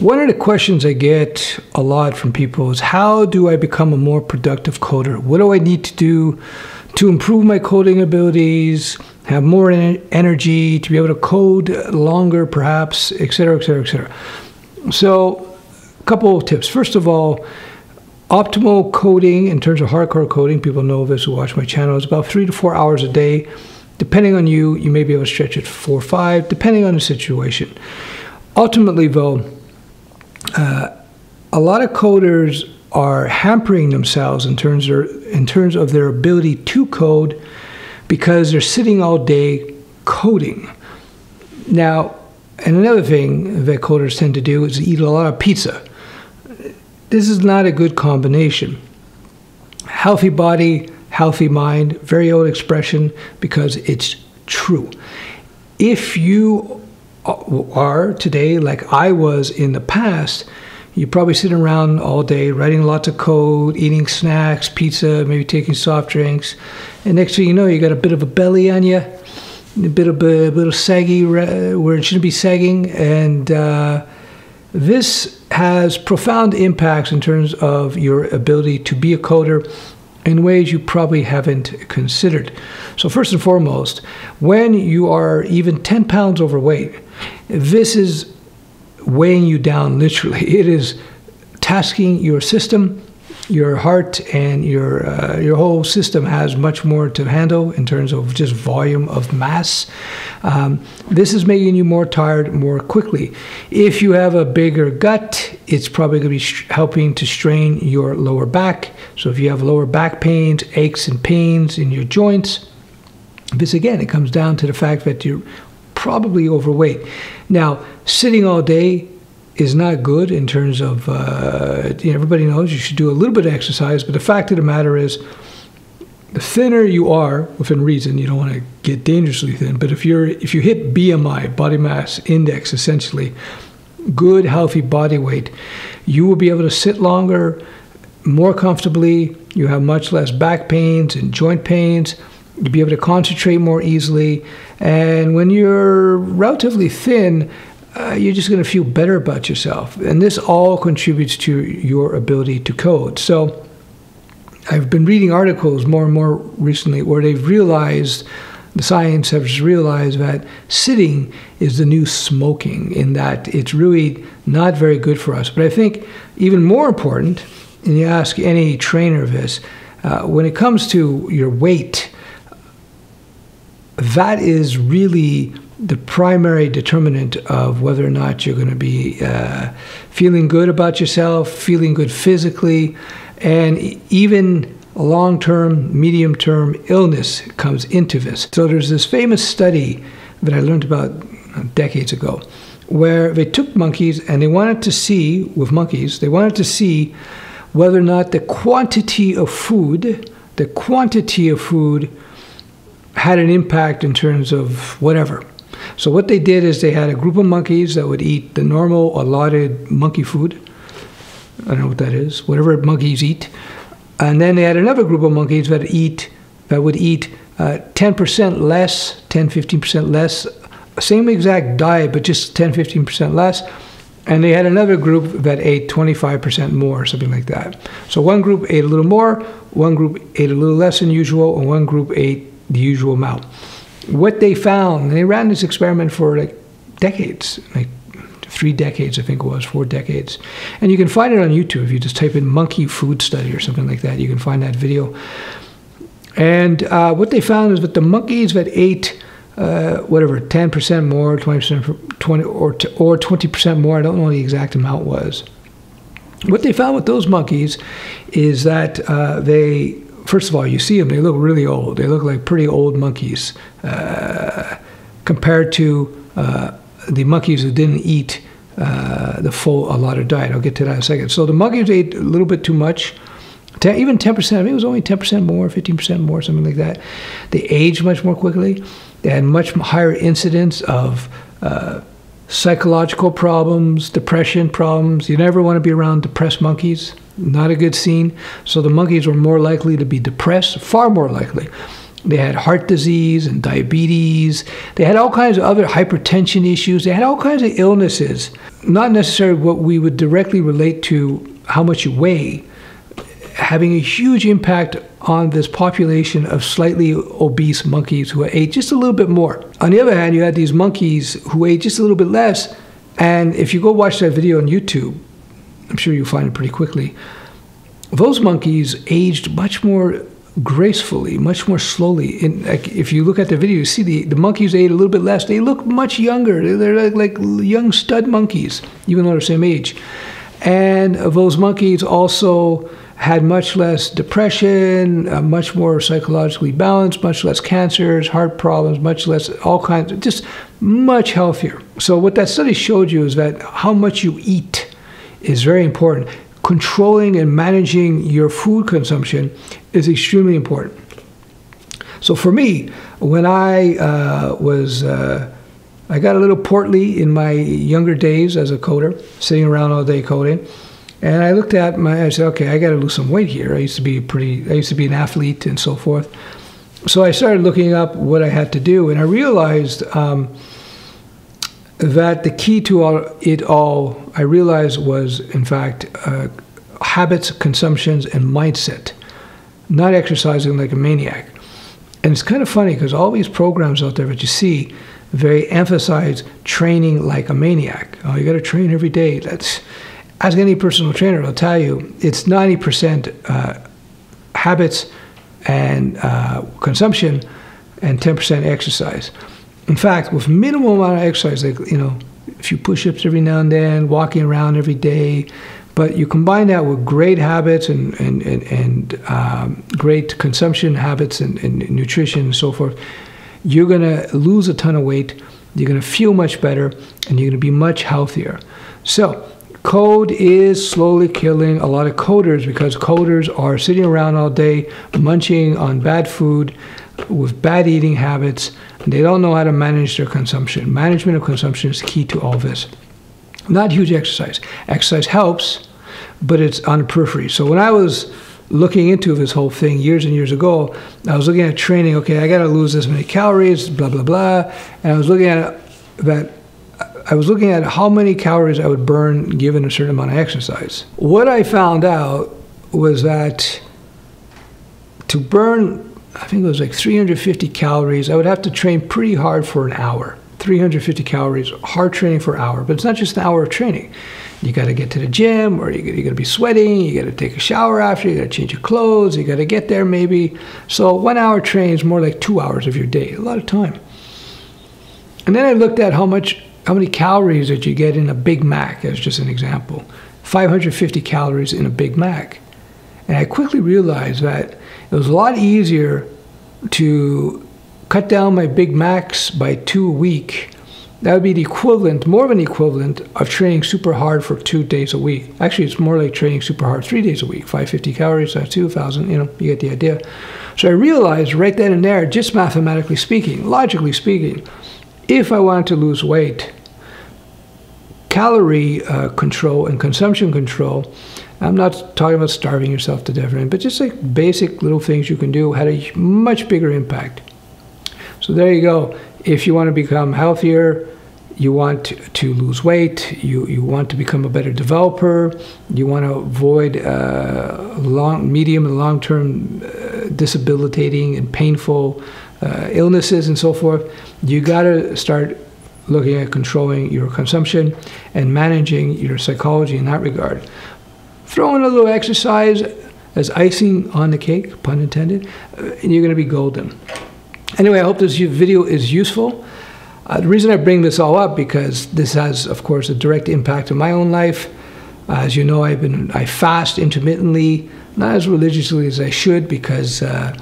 One of the questions I get a lot from people is how do I become a more productive coder? What do I need to do to improve my coding abilities, have more energy, to be able to code longer, perhaps, et cetera, et cetera, et cetera. So, a couple of tips. First of all, optimal coding in terms of hardcore coding, people know this who watch my channel, is about three to four hours a day. Depending on you, you may be able to stretch it four or five, depending on the situation. Ultimately, though, uh, a lot of coders are hampering themselves in terms of, in terms of their ability to code because they're sitting all day coding. Now, and another thing that coders tend to do is eat a lot of pizza. This is not a good combination. Healthy body, healthy mind, very old expression because it's true. If you are today like I was in the past, you're probably sitting around all day writing lots of code, eating snacks, pizza, maybe taking soft drinks, and next thing you know, you got a bit of a belly on you, a bit of a, bit of saggy where it shouldn't be sagging, and uh, this has profound impacts in terms of your ability to be a coder in ways you probably haven't considered. So, first and foremost, when you are even 10 pounds overweight, this is weighing you down literally. It is tasking your system, your heart, and your uh, your whole system has much more to handle in terms of just volume of mass. Um, this is making you more tired more quickly. If you have a bigger gut, it's probably going to be helping to strain your lower back. So if you have lower back pains, aches and pains in your joints, this again, it comes down to the fact that you're probably overweight. Now, sitting all day is not good in terms of, uh, you know, everybody knows you should do a little bit of exercise, but the fact of the matter is, the thinner you are, within reason, you don't want to get dangerously thin, but if you're if you hit BMI, body mass index, essentially, good healthy body weight, you will be able to sit longer, more comfortably. You have much less back pains and joint pains. You'll be able to concentrate more easily. And when you're relatively thin, uh, you're just going to feel better about yourself. And this all contributes to your ability to code. So I've been reading articles more and more recently where they've realized, the science has realized that sitting is the new smoking, in that it's really not very good for us. But I think even more important, and you ask any trainer this, uh, when it comes to your weight, that is really the primary determinant of whether or not you're going to be uh, feeling good about yourself, feeling good physically, and even long term, medium term illness comes into this. So there's this famous study that I learned about decades ago where they took monkeys and they wanted to see, with monkeys, they wanted to see whether or not the quantity of food, the quantity of food had an impact in terms of whatever. So what they did is they had a group of monkeys that would eat the normal allotted monkey food. I don't know what that is, whatever monkeys eat. And then they had another group of monkeys that eat that would eat uh, 10% less, 10, 15% less, same exact diet, but just 10, 15% less. And they had another group that ate 25% more, something like that. So one group ate a little more, one group ate a little less than usual, and one group ate the usual amount. What they found, they ran this experiment for like decades, like three decades, I think it was, four decades. And you can find it on YouTube if you just type in monkey food study or something like that. You can find that video. And uh, what they found is that the monkeys that ate uh, whatever 10% more, 20% 20 or or 20% more, I don't know what the exact amount was. What they found with those monkeys is that uh, they first of all, you see them, they look really old. They look like pretty old monkeys uh, compared to uh, the monkeys who didn't eat uh, the full allotted diet. I'll get to that in a second. So the monkeys ate a little bit too much. Ten, even 10%, I think it was only 10% more, 15% more, something like that. They aged much more quickly. They had much higher incidence of uh, psychological problems, depression problems. You never want to be around depressed monkeys. Not a good scene. So the monkeys were more likely to be depressed, far more likely. They had heart disease and diabetes. They had all kinds of other hypertension issues. They had all kinds of illnesses, not necessarily what we would directly relate to how much you weigh, having a huge impact on this population of slightly obese monkeys who ate just a little bit more. On the other hand, you had these monkeys who ate just a little bit less. And if you go watch that video on YouTube, I'm sure you'll find it pretty quickly. Those monkeys aged much more gracefully, much more slowly. If you look at the video, you see the, the monkeys ate a little bit less. They look much younger. They're like, like young stud monkeys, even though they're the same age. And those monkeys also had much less depression, uh, much more psychologically balanced, much less cancers, heart problems, much less all kinds, just much healthier. So what that study showed you is that how much you eat is very important. Controlling and managing your food consumption is extremely important. So for me, when I uh, was uh, I got a little portly in my younger days as a coder, sitting around all day coding. And I looked at my, I said, okay, I got to lose some weight here. I used to be pretty, I used to be an athlete and so forth. So I started looking up what I had to do, and I realized um, that the key to all, it all, I realized was, in fact, uh, habits, consumptions, and mindset, not exercising like a maniac. And it's kind of funny because all these programs out there that you see very emphasize training like a maniac. Oh, you got to train every day. That's ask any personal trainer, they'll tell you it's 90% uh, habits and uh, consumption and 10% exercise. In fact, with minimal amount of exercise, like, you know, a few push-ups every now and then, walking around every day, but you combine that with great habits and, and, and, and um, great consumption habits and, and nutrition and so forth, you're to lose a ton of weight, you're to feel much better, and you're to be much healthier. So, Code is slowly killing a lot of coders because coders are sitting around all day munching on bad food with bad eating habits. They don't know how to manage their consumption. Management of consumption is key to all this. Not huge exercise. Exercise helps, but it's on the periphery. So when I was looking into this whole thing years and years ago, I was looking at training. Okay, I got to lose this many calories, blah blah blah, and I was looking at that I was looking at how many calories I would burn given a certain amount of exercise. What I found out was that to burn, I think it was like 350 calories, I would have to train pretty hard for an hour. 350 calories, hard training for an hour. But it's not just an hour of training. You got to get to the gym, or you, got to be sweating. You got to take a shower after. You got to change your clothes. You got to get there maybe. So one hour training is more like two hours of your day. A lot of time. And then I looked at how much how many calories did you get in a Big Mac, as just an example. 550 calories in a Big Mac. And I quickly realized that it was a lot easier to cut down my Big Macs by two a week. That would be the equivalent, more of an equivalent, of training super hard for two days a week. Actually, it's more like training super hard three days a week. 550 calories times 2,000, you know, you get the idea. So I realized right then and there, just mathematically speaking, logically speaking, if I wanted to lose weight, calorie uh, control and consumption control, I'm not talking about starving yourself to death, but just like basic little things you can do had a much bigger impact. So there you go. If you want to become healthier, you want to lose weight, you, you want to become a better developer, you want to avoid uh, long, medium and long term uh, debilitating and painful uh, illnesses and so forth, you got to start looking at controlling your consumption and managing your psychology in that regard. Throw in a little exercise as icing on the cake, pun intended, uh, and you're going to be golden. Anyway, I hope this video is useful. Uh, the reason I bring this all up because this has, of course, a direct impact on my own life. Uh, as you know, I've been I fast intermittently, not as religiously as I should because uh,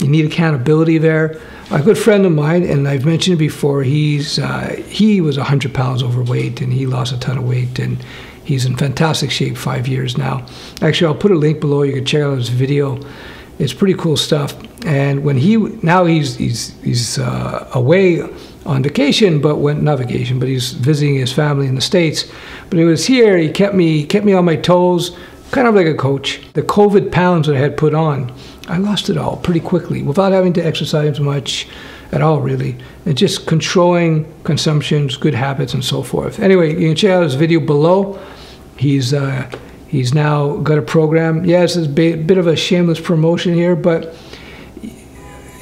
you need accountability there. A good friend of mine, and I've mentioned it before, he's uh, he was 100 pounds overweight and he lost a ton of weight and he's in fantastic shape five years now. Actually, I'll put a link below. You can check out his video. It's pretty cool stuff. And when he now he's he's he's uh, away on vacation, but went not vacation, but he's visiting his family in the states. But he was here. He kept me kept me on my toes, kind of like a coach. The COVID pounds that I had put on I lost it all pretty quickly without having to exercise much at all, really. And just controlling consumptions, good habits, and so forth. Anyway, you can check out his video below. He's uh, he's now got a program. Yes, it's a bit of a shameless promotion here, but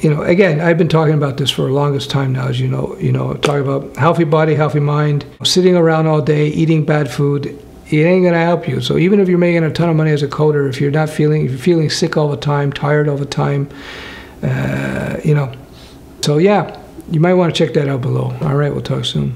you know, again, I've been talking about this for the longest time now, as you know. You know, talking about healthy body, healthy mind, sitting around all day, eating bad food. It ain't gonna help you. So even if you're making a ton of money as a coder, if you're not feeling, if you're feeling sick all the time, tired all the time, uh, you know, so yeah, you might want to check that out below. All right, we'll talk soon.